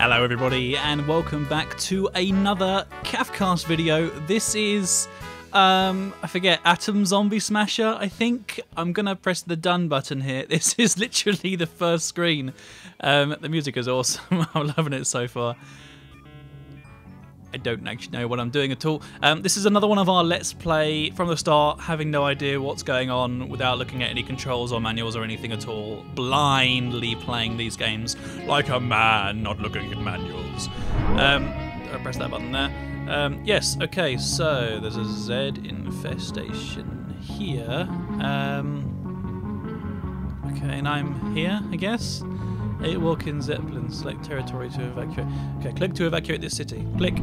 Hello, everybody, and welcome back to another CaffCast video. This is, um, I forget, Atom Zombie Smasher, I think. I'm gonna press the done button here. This is literally the first screen. Um, the music is awesome. I'm loving it so far. I don't actually know what I'm doing at all. Um, this is another one of our Let's Play from the start, having no idea what's going on without looking at any controls or manuals or anything at all. Blindly playing these games like a man, not looking at manuals. Um, I press that button there. Um, yes, okay, so there's a Z infestation here. Um, okay, and I'm here, I guess. Eight walk-in Zeppelin. Select territory to evacuate. Okay, click to evacuate this city. Click.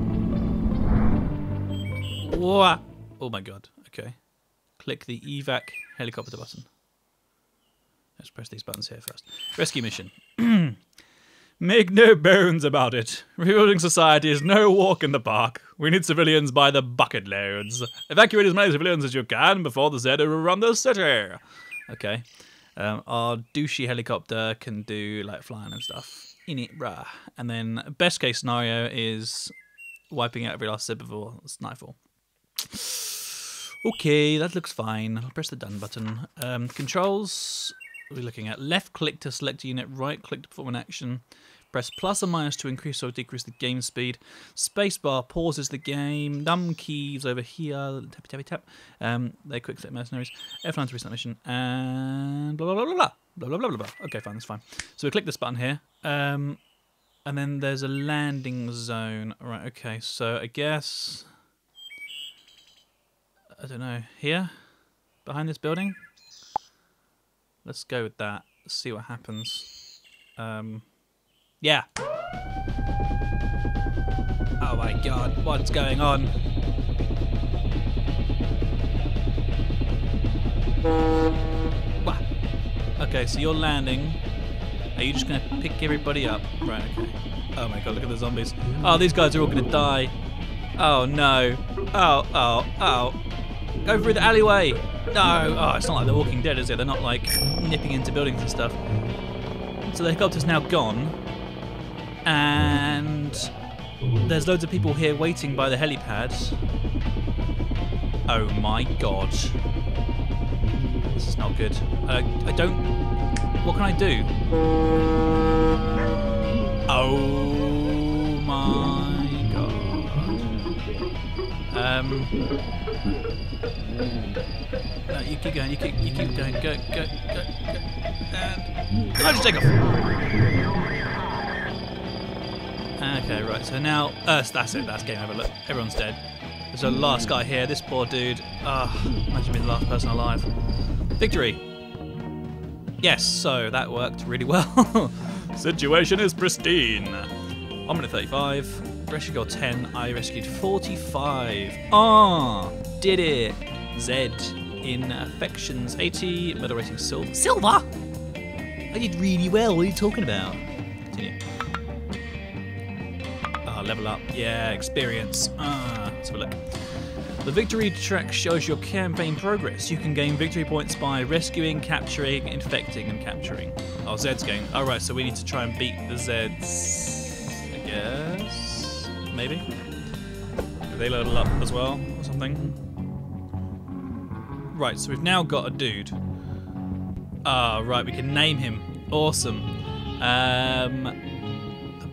Whoa. Oh my god. Okay. Click the evac helicopter button. Let's press these buttons here first. Rescue mission. Make no bones about it. Rebuilding society is no walk in the park. We need civilians by the bucket loads. Evacuate as many civilians as you can before the Z overrun the city. Okay. Um, our douchey helicopter can do like flying and stuff in it, bruh. And then best case scenario is wiping out every last sip before it's nightfall. Okay, that looks fine. I'll press the done button. Um, controls. We're looking at left click to select a unit, right click to perform an action. Press plus or minus to increase or decrease the game speed. Spacebar pauses the game. Num keys over here. Tap tap tap. Um, they quick select mercenaries. F9 to restart mission. And blah blah blah blah blah blah blah blah blah. blah. Okay, fine, that's fine. So we click this button here. Um, and then there's a landing zone. Right. Okay. So I guess I don't know here behind this building. Let's go with that. See what happens. Um, yeah. Oh my god, what's going on? Okay, so you're landing. Are you just gonna pick everybody up? Right, okay. Oh my god, look at the zombies. Oh, these guys are all gonna die. Oh no. Oh, oh, oh. Go through the alleyway. No. Oh, it's not like The Walking Dead, is it? They're not like nipping into buildings and stuff. So the helicopter's now gone. And there's loads of people here waiting by the helipad. Oh my god. This is not good. Uh, I don't. What can I do? Oh my god. Um. No, you keep going. You keep. You keep going. Go. Go. Go. Go. And. I just take off? Okay, right. So now, uh, that's it. That's game over. Look, everyone's dead. There's a last guy here. This poor dude. Ah, imagine being the last person alive. Victory. Yes. So that worked really well. Situation is pristine. I'm minute 35. Rescue got 10. I rescued 45. Ah, did it. Z in affections 80. Medal rating silver. Silver. I did really well. What are you talking about? Continue. Level up. Yeah, experience. Ah, let's have a look. The victory track shows your campaign progress. You can gain victory points by rescuing, capturing, infecting, and capturing. Oh, Zed's going. All right, so we need to try and beat the Zeds. I guess. Maybe. Do they level up as well, or something? Right, so we've now got a dude. Ah, right, we can name him. Awesome. Um,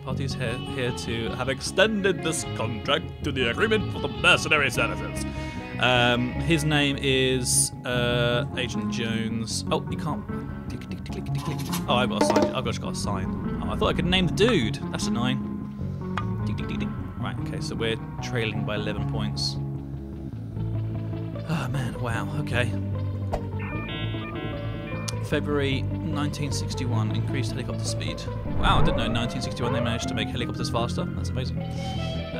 parties here, here to have extended this contract to the agreement for the mercenary services. Um, his name is uh, Agent Jones. Oh, you can't. Oh, I've got a sign. I've just got a sign. Oh, I thought I could name the dude. That's annoying. Tick, tick, tick, tick. Right. Okay. So we're trailing by 11 points. Oh man. Wow. Okay. February 1961, increased helicopter speed. Wow, I didn't know in 1961 they managed to make helicopters faster. That's amazing.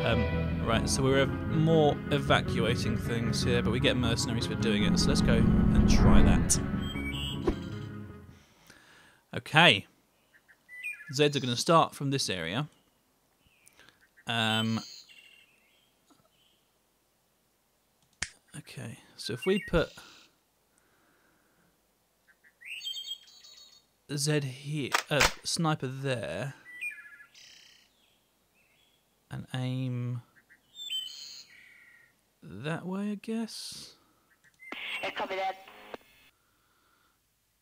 Um, right, so we're more evacuating things here, but we get mercenaries for doing it, so let's go and try that. Okay. Zeds are going to start from this area. Um, okay, so if we put Z here, uh, sniper there. and aim that way, I guess. Yeah, copy that.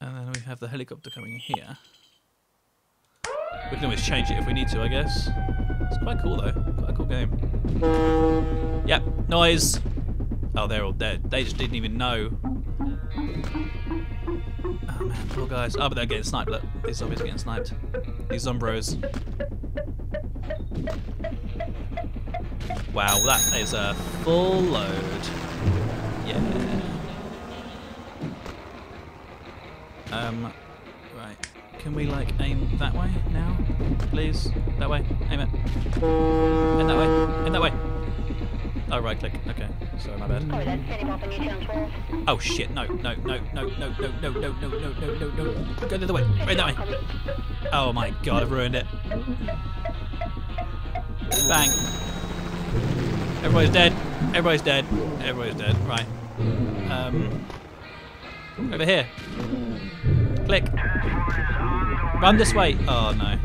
And then we have the helicopter coming here. We can always change it if we need to, I guess. It's quite cool though. Quite a cool game. Yep, noise. Oh, they're all dead. They just didn't even know. Poor guys. Oh, but they're getting sniped. Look, these zombies are getting sniped. These zombros. Wow, that is a full load. Yeah. Um, right. Can we like aim that way now, please? That way. Aim it. And that way. And that way. Oh, right click. Okay. Sorry, my bad. Copy that. Sending off a Newtown 12. Oh shit! No! No! No! No! No! No! No! No! No! No! No! No! No! Go the other way. Right that way. Oh my god! I've ruined it. Bang. Everybody's dead. Everybody's dead. Everybody's dead. Right. Um. Over here. Click. Run this way. Oh no.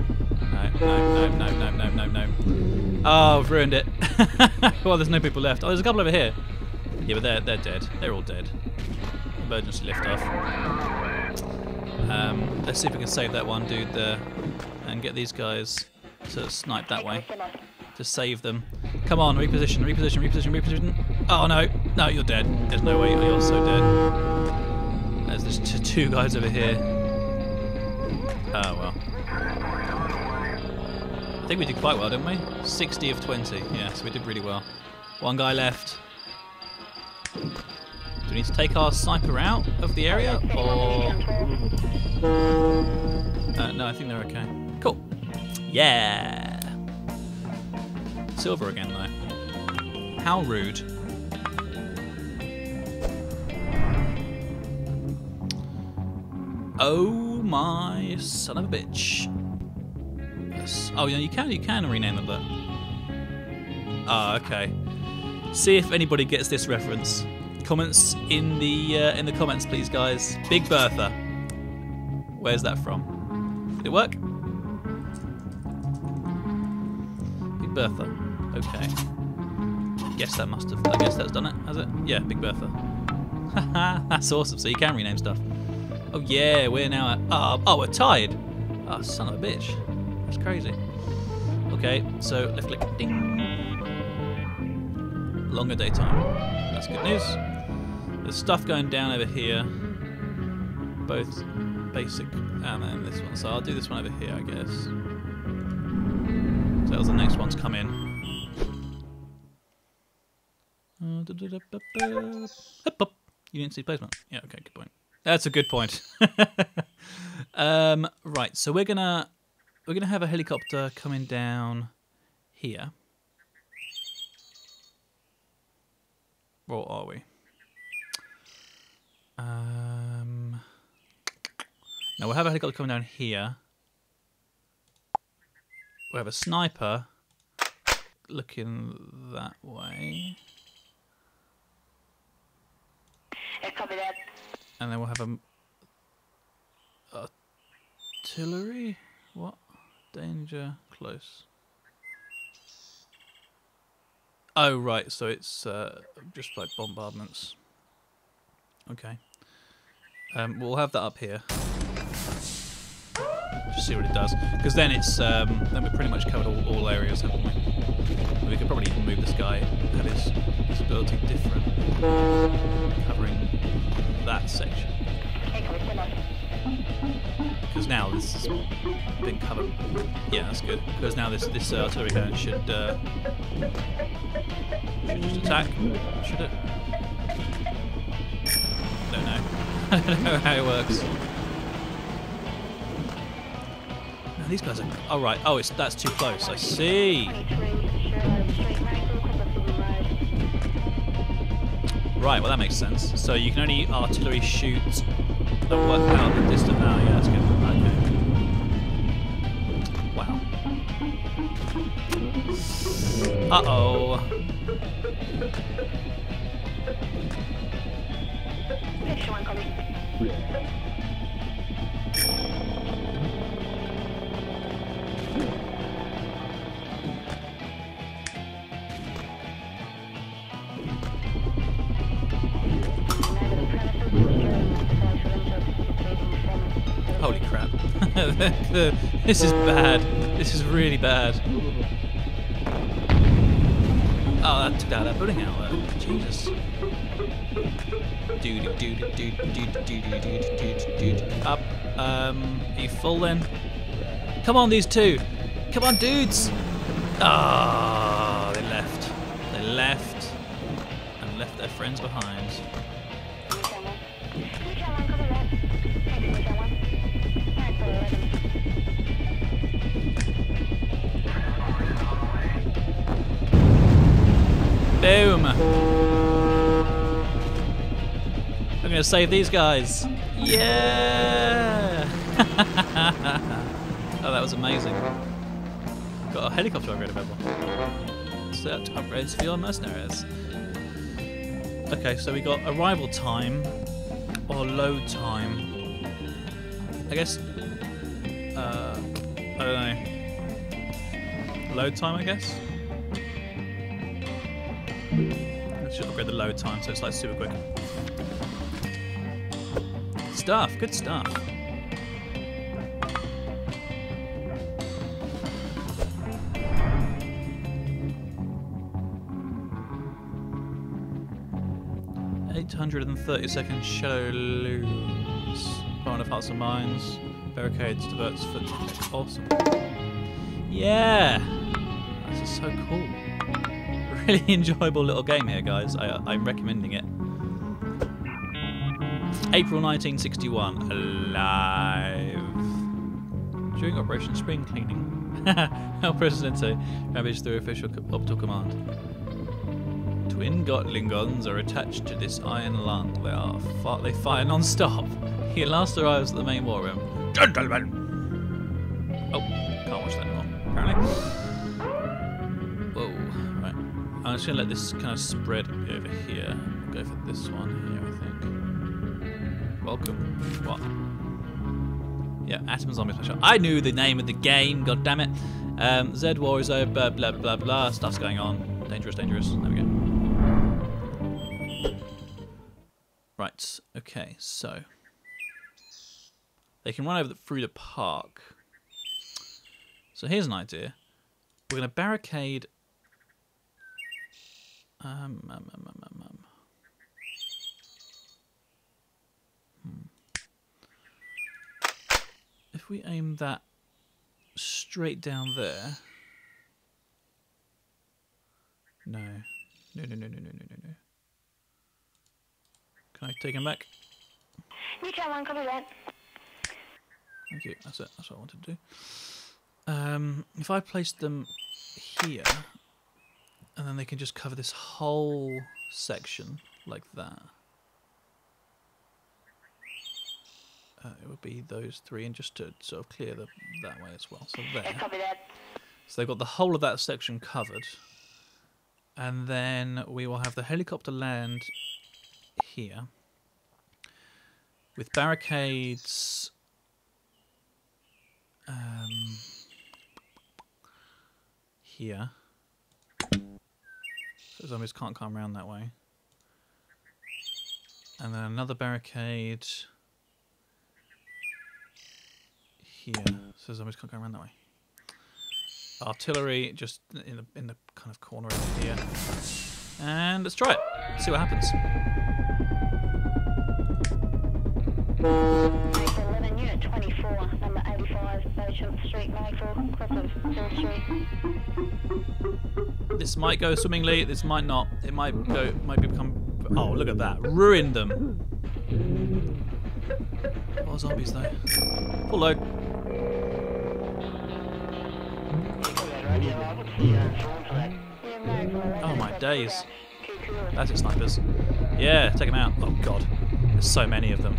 No, no, no, no, no, no, no, no. Oh, I've ruined it. well, there's no people left. Oh, there's a couple over here. Yeah, but they're they're dead. They're all dead. Emergency lift off. Um, let's see if we can save that one dude there and get these guys to snipe that way to save them. Come on, reposition, reposition, reposition, reposition. Oh no, no, you're dead. There's no way you're so dead. There's just two guys over here. Oh well. I think we did quite well, didn't we? 60 of 20. Yeah, so we did really well. One guy left. Do we need to take our sniper out of the area, or uh, no? I think they're okay. Cool. Yeah. Silver again though. How rude. Oh my son of a bitch. Yes. Oh yeah, you can you can rename them though. Ah, okay. See if anybody gets this reference. Comments in the uh, in the comments, please, guys. Big Bertha. Where's that from? Did it work? Big Bertha. Okay. Guess that must have. I guess that's done it, has it? Yeah, Big Bertha. That's awesome. So you can rename stuff. Oh yeah, we're now at. Oh, oh we're tied. Oh, son of a bitch. That's crazy. Okay, so left click. Ding. Longer daytime. That's good news. There's stuff going down over here. Both basic and then this one. So I'll do this one over here, I guess. So was the next one's come in. You didn't see placement. Yeah, okay, good point. That's a good point. um, right, so we're gonna we're gonna have a helicopter coming down here. Or are we? Um, no, we'll have a helicopter coming down here. We have a sniper looking that way. Yeah, copy that. And then we'll have a artillery. What? Danger close. Oh right, so it's uh, just like bombardments. Okay. Um, we'll have that up here. Just see what it does, because then it's um, then we've pretty much covered all, all areas, haven't we? We could probably even move this guy, have his visibility different, covering that section. Because now this has been covered. Yeah, that's good. Because now this this uh, artillery gun should uh, should just attack. Should it? Don't know. I don't know how it works. Now, these guys are. Oh right. Oh, it's that's too close. I see. 23, straight right, go across the Blue Road. Right. Well, that makes sense. So you can only artillery shoot the one pound that this amount you asking for okay. Wow. Uh-oh. This is bad. This is really bad. Oh, that took out that building out there. Jesus. Up. Um, are you full then? Come on, these two. Come on, dudes. Ah, they left. They left and left their friends behind. Boom. I'm gonna save these guys. Yeah. oh, that was amazing. Got a helicopter upgrade available. Set upgrades for your mercenaries. Okay, so we got arrival time or load time. I guess. Uh, I don't know. Load time, I guess. Let's just upgrade the load time so it's like super quick. Stuff, good stuff. Eight hundred and thirty second shadow looms. Point of hearts and minds. Barricades diverts foot. Awesome. Yeah! This is so cool really enjoyable little game here, guys. I, uh, I'm recommending it. April 1961, alive. During Operation Spring Cleaning, El Presidente ravaged through official optical command. Twin Gatling guns are attached to this iron lung. They are fi they fire non-stop. He at last arrives at the main war room. Gentlemen. Oh, can't watch that anymore. Apparently. Just gonna let this kind of spread over here. I'll go for this one here, I think. Welcome. What? Yeah, Atom Zombie Special. I knew the name of the game, god damn it. Um, Z War is over, blah blah blah, stuff's going on. Dangerous, dangerous. There we go. Right, okay, so. They can run over the, through the park. So here's an idea. We're going to barricade um, um, um, um, um, um. Hmm. If we aim that straight down there. No. No, no, no, no, no, no, no, no. Can I take him back? You Neutral one, copy that. Thank you. That's it. That's what I wanted to do. Um, if I place them here, and then they can just cover this whole section like that. Uh, it would be those three, and just to sort of clear the, that way as well. So there. So they've got the whole of that section covered. And then we will have the helicopter land here with barricades. Um, here. So zombies can't come around that way. And then another barricade here. So zombies can't go around that way artillery just in the in the kind of corner over here. And let's try it. See what happens. 11, unit 24, This might go swimmingly. This might not. It might go. Might become. Oh, look at that! Ruined them. Oh, zombies though. Full load. Yeah, Mayfield 11, Oh my days. That's it, snipers. Yeah, take them out. Oh god, there's so many of them.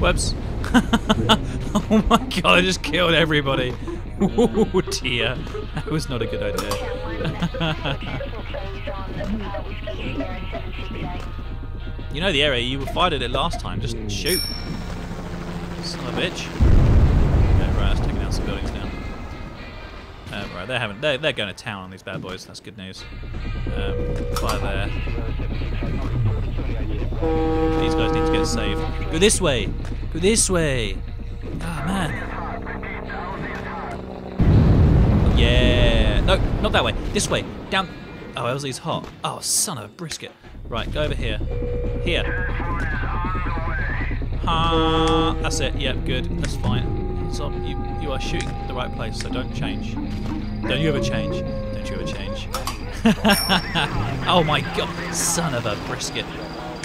Webs. oh my god, I just killed everybody. Oh dear, that was not a good idea. You know the area, you were fired at it last time, just shoot. Son of a bitch. Okay, right, that's taking out some buildings now. Uh, right, they're having they're, they're going to town on these bad boys, that's good news. Um, fire there. These guys need to get saved. Go this way. Go this way. Ah, man. Yeah. No, not that way. This way. Down. Oh, LZ's hot. Oh, son of a brisket. Right, go over here. Here. Ah, that's it. Yep, good. That's fine. So you you are shooting the right place, so don't change. Don't you ever change. Don't you ever change. oh my god, son of a brisket.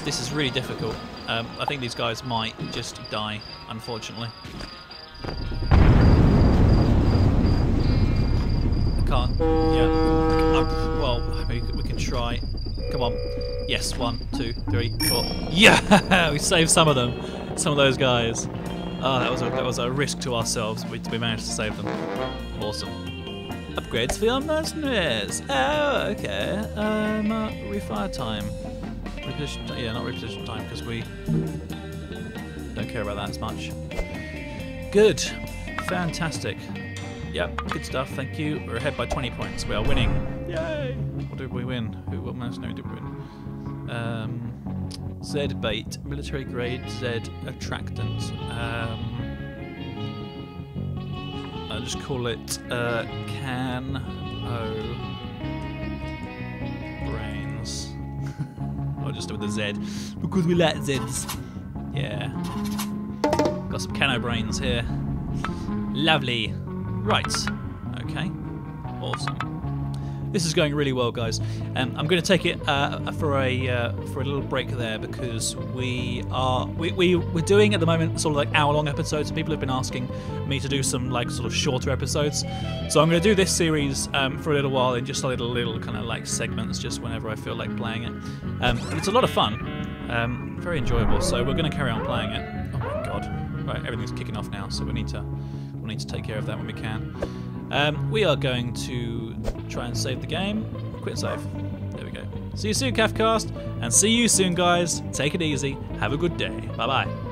This is really difficult. Um, I think these guys might just die, unfortunately. I can't. Yeah. Uh, well, maybe we can try. Come on. Yes, one, two, three, four. Yeah, we saved some of them. Some of those guys. Oh, that was a, that was a risk to ourselves. We, we managed to save them. Awesome. Upgrades for your mercenaries. Oh, okay. Um, uh, refire time. Reposition. Yeah, not reposition time because we don't care about that as much. Good. Fantastic. Yep, good stuff. Thank you. We're ahead by 20 points. We are winning. Yay! What did we win? Who? What mercenary did we win? Um, Z bait, military grade Z attractant. Um, I'll just call it uh, can o just with the Z because we like Zs. Yeah. Got some cano brains here. Lovely. Right. Okay. Awesome. This is going really well, guys. Um, I'm going to take it uh, for a uh, for a little break there because we are we, we we're doing at the moment sort of like hour long episodes. People have been asking me to do some like sort of shorter episodes, so I'm going to do this series um, for a little while in just a little little kind of like segments, just whenever I feel like playing it. Um, and it's a lot of fun, um, very enjoyable. So we're going to carry on playing it. Oh my god! Right, everything's kicking off now, so we need to we need to take care of that when we can. Um, we are going to try and save the game. Quit save. There we go. See you soon, CaffCast, and see you soon, guys. Take it easy. Have a good day. Bye bye.